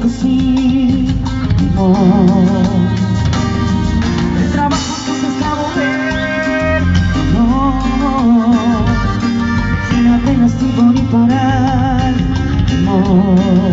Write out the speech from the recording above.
que sí, no. El trabajo que se acabó ver, no. Sin apenas tiempo ni parar, no.